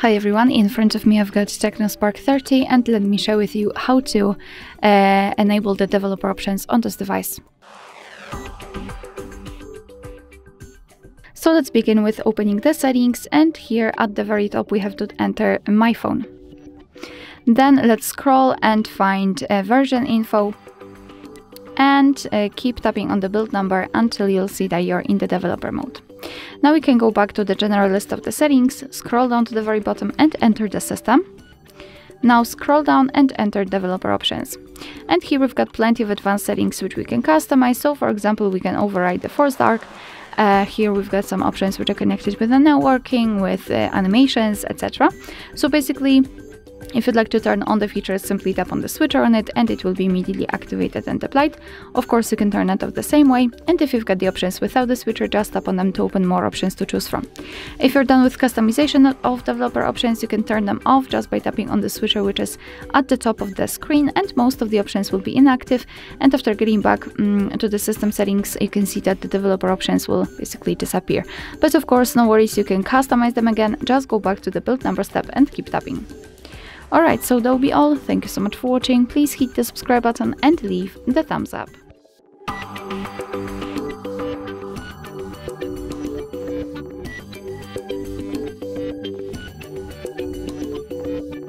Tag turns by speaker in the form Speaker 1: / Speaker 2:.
Speaker 1: Hi everyone, in front of me I've got TECNO Spark 30 and let me share with you how to uh, enable the developer options on this device. So let's begin with opening the settings and here at the very top we have to enter my phone. Then let's scroll and find uh, version info and uh, keep tapping on the build number until you'll see that you're in the developer mode. Now we can go back to the general list of the settings, scroll down to the very bottom and enter the system. Now scroll down and enter developer options. And here we've got plenty of advanced settings which we can customize. So for example, we can override the force dark. Uh, here we've got some options which are connected with the networking, with uh, animations, etc. So basically, if you'd like to turn on the feature, simply tap on the switcher on it and it will be immediately activated and applied. Of course, you can turn it off the same way, and if you've got the options without the switcher, just tap on them to open more options to choose from. If you're done with customization of developer options, you can turn them off just by tapping on the switcher which is at the top of the screen and most of the options will be inactive and after getting back um, to the system settings, you can see that the developer options will basically disappear. But of course, no worries, you can customize them again, just go back to the build numbers tab and keep tapping. Alright, so that'll be all. Thank you so much for watching. Please hit the subscribe button and leave the thumbs up.